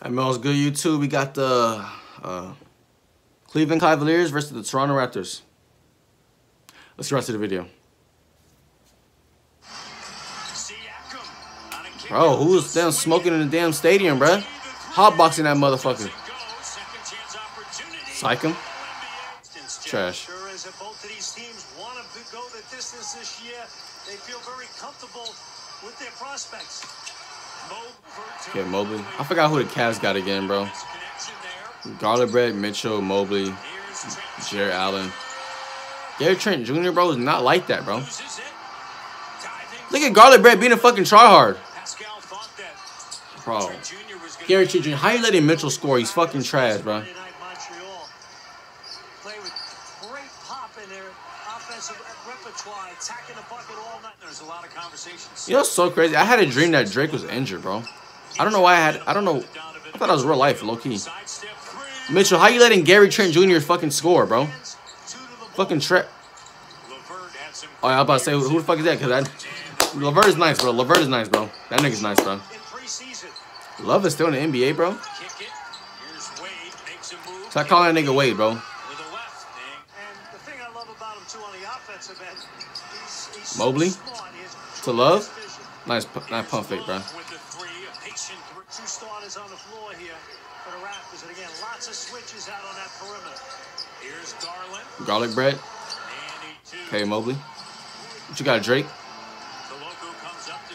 Hey, man, what's good, YouTube? We got the uh, Cleveland Cavaliers versus the Toronto Raptors. Let's get right to the video. Bro, who's damn smoking in the damn stadium, bro? Hotboxing that motherfucker. Siakam. Trash. Both of these teams want to go the distance this year. They feel very comfortable with their prospects. Okay, Mobley. I forgot who the Cavs got again, bro. Garland Brett, Mitchell, Mobley, Jarrett Allen. Gary Trent Jr., bro, is not like that, bro. Look at Garland Brett being a fucking tryhard. Bro. Gary Trent Jr., how you letting Mitchell score? He's fucking trash, bro. You know, so crazy. I had a dream that Drake was injured, bro. I don't know why I had. I don't know. I thought that was real life, low key. Mitchell, how you letting Gary Trent Jr. fucking score, bro? Fucking Trent. Oh, yeah, I'm about to say, who the fuck is that? Because I. LeVert is nice, bro. LeVert is nice, bro. That nigga's nice, bro. Love is still in the NBA, bro. Stop calling that nigga Wade, bro. Mobley to Love. Nice, nice pump fake, bro. Two starters on the floor here for the Raptors, and again, lots of switches out on that perimeter. Here's Garland. Garlic bread. Okay, Mobley. What you got, Drake?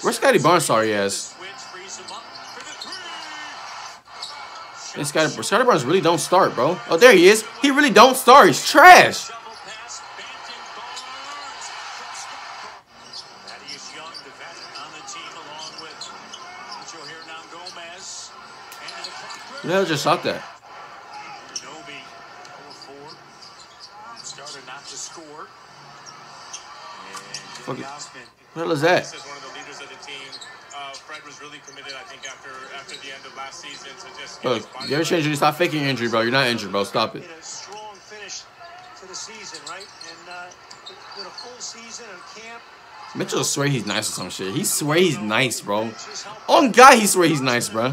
Where's Scottie Barnes? Sorry ass. And Scottie, Scottie Barnes really don't start, bro. Oh, there he is. He really don't start. He's trash. Who the hell just shot that? Fuck it. What the hell is that? one of the leaders of the team. Uh, Fred was really committed, I think, after after the end of last season to just. Look, you ever change? Stop faking your injury, bro. You're not injured, bro. Stop it. strong finish to the season, right? And uh, with a full season of camp. Mitchell swear he's nice or some shit. He swear he's nice, bro. On God, he swear he's nice, bro.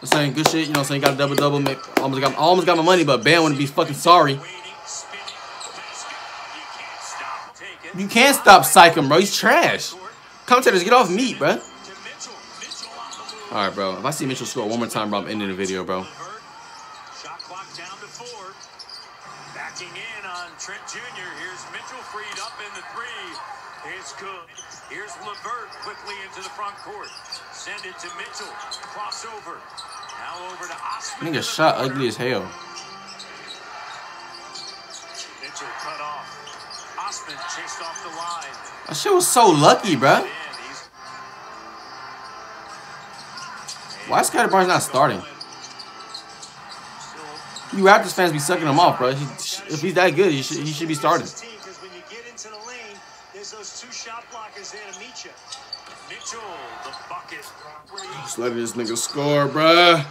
I'm saying good shit, you know what I'm saying? Got a double double, almost got almost got my money, but Bam wouldn't be fucking sorry. You can't stop Siakam, bro. He's trash. Commentators, get off me, bro. All right, bro. If I see Mitchell score one more time, bro, I'm ending the video, bro. Shot clock down to four. Backing in on Trent Jr. Here's Mitchell freed up in the three. It's good. Here's LeVert quickly into the front court. Send it to Mitchell. Crossover. Now over to Osman. Nigga shot ugly as hell. Mitchell cut off. Osman chased off the line. That shit was so lucky, bro. Why is Scottie Barnes not starting? You Raptors fans be sucking him off, bro. He, if he's that good, he should, he should be starting. Just let this nigga score, bro.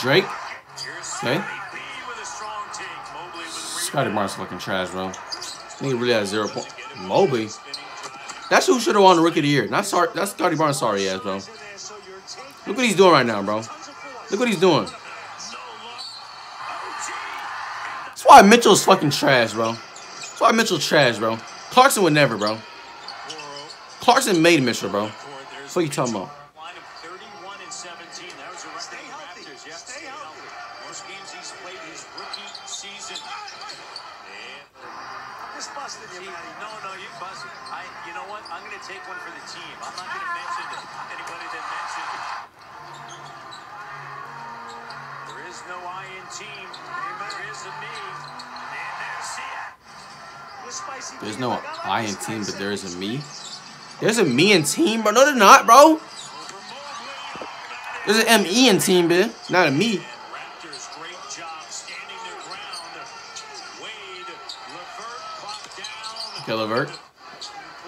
Drake. Okay. Scottie Barnes looking trash, bro. Nigga really has zero point. Mobley. That's who should have won the Rookie of the Year. Not sorry. That's Scottie Barnes. Sorry ass, bro. Look what he's doing right now, bro. Look what he's doing. That's why Mitchell's fucking trash, bro. That's why Mitchell's trash, bro. Clarkson would never, bro. Clarkson made Mitchell, bro. What are you talking about? what? Take one for the team. I'm not going to mention anybody that mentioned no I in team. There is a me. And there's Sia. There's no I in team, but there is a me. There's a me and team, bro. No, they're not, bro. There's an ME in team, man. Not a me. Raptors, great job standing their ground. Wade, Levert down. Okay, Levert.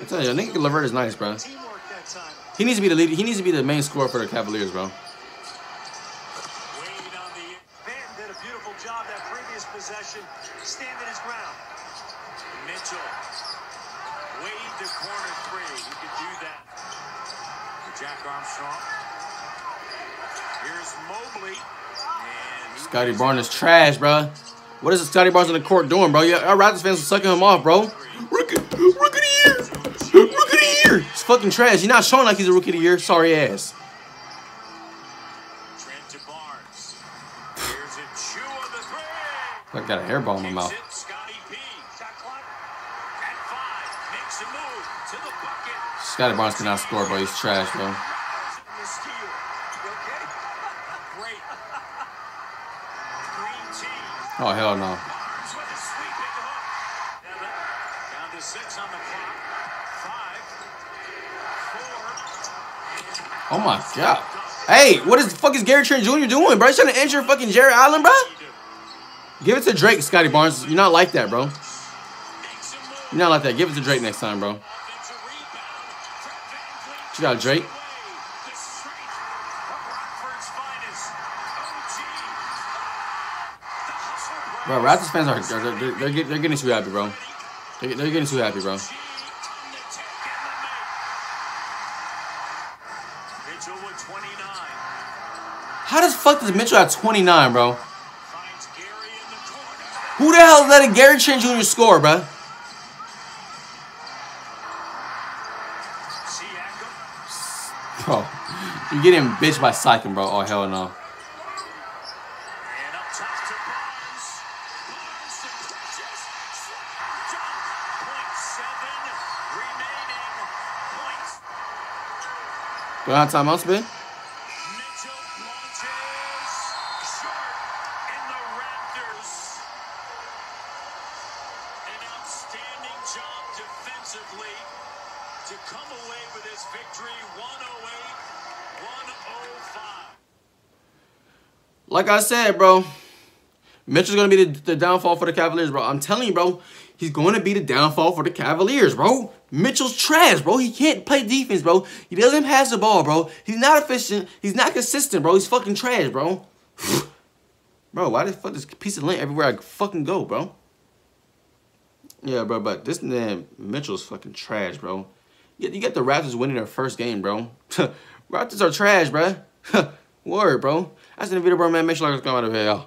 I tell you, I think Levert is nice, bro. Teamwork that time. He needs to be the lead. He needs to be the main scorer for the Cavaliers, bro. Wade on the Banton did a beautiful job that previous possession, standing his ground. Mitchell. Wade to corner three. He could do that. Jack Armstrong. Here's Mobley. He Scottie Barnes is trash, bro. What is Scottie Barnes on the court doing, bro? Yeah, our Raptors fans are sucking him off, bro. Rookie, rookie of the year. Rookie of the year. He's fucking trash. He's not showing like he's a rookie of the year. Sorry ass. Barnes. Here's a chew of the three. I got a hairball in my mouth. Scotty P. Shot clock at five. Makes a move to the bucket. Scottie Barnes cannot score, bro. He's trash, bro. And the steal. You okay? Great. Green team. Oh hell no. Barnes with a sweeping hook. Seven. Down to six on the clock. Five. Four. Oh my god. Hey, what is the fuck is Gary Trent Jr. doing, bro? He's trying to injure fucking Jerry Allen, bro. Give it to Drake, Scottie Barnes. You're not like that, bro. You're not like that. Give it to Drake next time, bro. You got Drake. Bro, Raptors fans are they're, they're, they're getting too happy, bro. They're, they're getting too happy, bro. Fuck does Mitchell have 29, bro? Who the hell is letting Gary Trent Jr. score, bro? Bro, you're getting bitched by Siakam, bro. Oh hell no. Do I have timeouts, man? Job defensively to come away with this victory 108 105. Like I said, bro, Mitchell's gonna be the, the downfall for the Cavaliers, bro. I'm telling you, bro, he's going to be the downfall for the Cavaliers, bro. Mitchell's trash, bro. He can't play defense, bro. He doesn't pass the ball, bro. He's not efficient. He's not consistent, bro. He's fucking trash, bro. bro, why the fuck this piece of lint everywhere I fucking go, bro? Yeah, bro, but this man Mitchell's fucking trash, bro. You you get the Raptors winning their first game, bro. Raptors are trash, bro. Word, bro. That's in the video, bro, man. Make sure you like, comment, out of here.